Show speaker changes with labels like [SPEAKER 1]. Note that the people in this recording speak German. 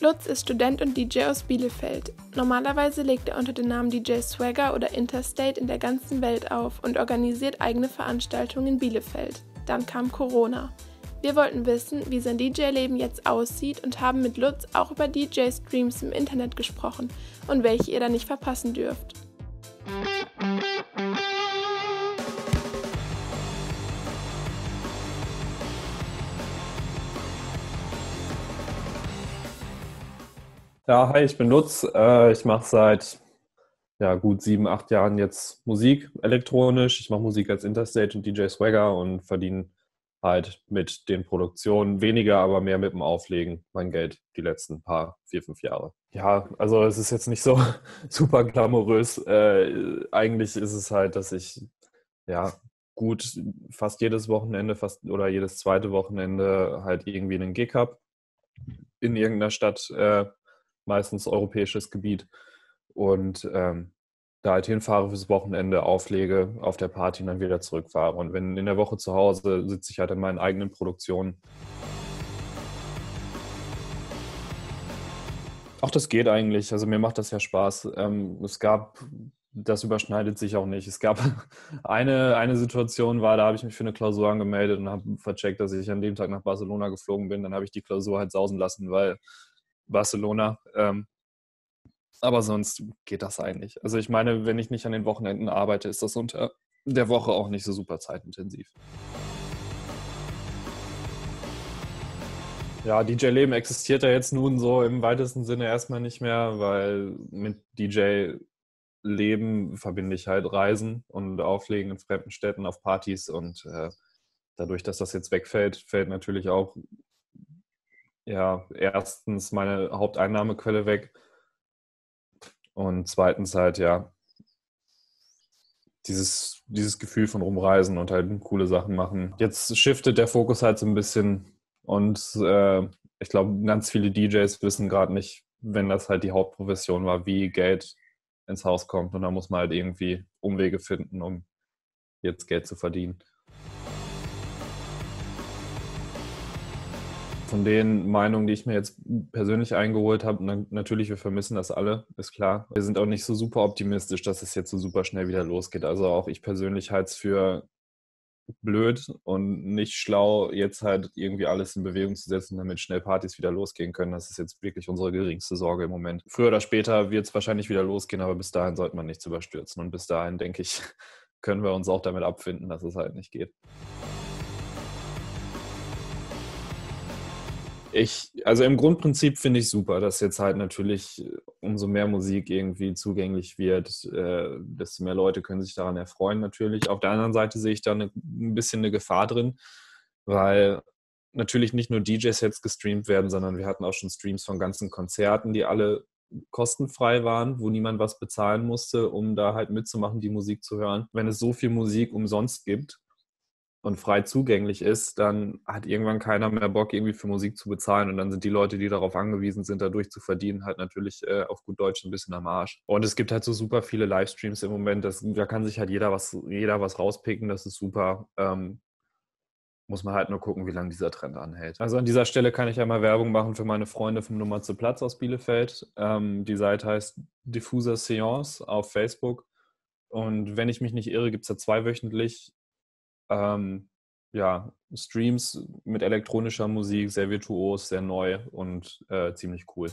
[SPEAKER 1] Lutz ist Student und DJ aus Bielefeld. Normalerweise legt er unter dem Namen DJ Swagger oder Interstate in der ganzen Welt auf und organisiert eigene Veranstaltungen in Bielefeld. Dann kam Corona. Wir wollten wissen, wie sein DJ-Leben jetzt aussieht und haben mit Lutz auch über DJ-Streams im Internet gesprochen und welche ihr da nicht verpassen dürft.
[SPEAKER 2] Ja, hi, ich bin Lutz. Äh, ich mache seit ja, gut sieben, acht Jahren jetzt Musik elektronisch. Ich mache Musik als Interstate und DJ Swagger und verdiene halt mit den Produktionen weniger, aber mehr mit dem Auflegen mein Geld die letzten paar, vier, fünf Jahre. Ja, also es ist jetzt nicht so super glamourös. Äh, eigentlich ist es halt, dass ich ja gut fast jedes Wochenende, fast oder jedes zweite Wochenende halt irgendwie einen Gig habe in irgendeiner Stadt. Äh, meistens europäisches Gebiet. Und ähm, da halt hinfahre fürs Wochenende, auflege, auf der Party und dann wieder zurückfahre. Und wenn in der Woche zu Hause sitze ich halt in meinen eigenen Produktionen. Auch das geht eigentlich. Also mir macht das ja Spaß. Ähm, es gab, das überschneidet sich auch nicht. Es gab eine, eine Situation, war, da habe ich mich für eine Klausur angemeldet und habe vercheckt, dass ich an dem Tag nach Barcelona geflogen bin. Dann habe ich die Klausur halt sausen lassen, weil Barcelona. Ähm, aber sonst geht das eigentlich. Also ich meine, wenn ich nicht an den Wochenenden arbeite, ist das unter der Woche auch nicht so super zeitintensiv. Ja, DJ-Leben existiert ja jetzt nun so im weitesten Sinne erstmal nicht mehr, weil mit DJ-Leben verbinde ich halt Reisen und Auflegen in fremden Städten auf Partys und äh, dadurch, dass das jetzt wegfällt, fällt natürlich auch ja, erstens meine Haupteinnahmequelle weg und zweitens halt, ja, dieses, dieses Gefühl von rumreisen und halt coole Sachen machen. Jetzt shiftet der Fokus halt so ein bisschen und äh, ich glaube, ganz viele DJs wissen gerade nicht, wenn das halt die Hauptprofession war, wie Geld ins Haus kommt und da muss man halt irgendwie Umwege finden, um jetzt Geld zu verdienen. Von den Meinungen, die ich mir jetzt persönlich eingeholt habe, natürlich, wir vermissen das alle, ist klar. Wir sind auch nicht so super optimistisch, dass es jetzt so super schnell wieder losgeht. Also auch ich persönlich halte es für blöd und nicht schlau, jetzt halt irgendwie alles in Bewegung zu setzen, damit schnell Partys wieder losgehen können. Das ist jetzt wirklich unsere geringste Sorge im Moment. Früher oder später wird es wahrscheinlich wieder losgehen, aber bis dahin sollte man nichts überstürzen. Und bis dahin, denke ich, können wir uns auch damit abfinden, dass es halt nicht geht. Ich, also im Grundprinzip finde ich super, dass jetzt halt natürlich äh, umso mehr Musik irgendwie zugänglich wird, äh, desto mehr Leute können sich daran erfreuen natürlich. Auf der anderen Seite sehe ich da eine, ein bisschen eine Gefahr drin, weil natürlich nicht nur DJs jetzt gestreamt werden, sondern wir hatten auch schon Streams von ganzen Konzerten, die alle kostenfrei waren, wo niemand was bezahlen musste, um da halt mitzumachen, die Musik zu hören. Wenn es so viel Musik umsonst gibt, und frei zugänglich ist, dann hat irgendwann keiner mehr Bock, irgendwie für Musik zu bezahlen. Und dann sind die Leute, die darauf angewiesen sind, dadurch zu verdienen, halt natürlich äh, auf gut Deutsch ein bisschen am Arsch. Und es gibt halt so super viele Livestreams im Moment, das, da kann sich halt jeder was, jeder was rauspicken, das ist super. Ähm, muss man halt nur gucken, wie lange dieser Trend anhält. Also an dieser Stelle kann ich ja Werbung machen für meine Freunde vom Nummer zu Platz aus Bielefeld. Ähm, die Seite heißt Diffuser Seance auf Facebook. Und wenn ich mich nicht irre, gibt es da zweiwöchentlich ähm, ja, Streams mit elektronischer Musik, sehr virtuos, sehr neu und äh, ziemlich cool.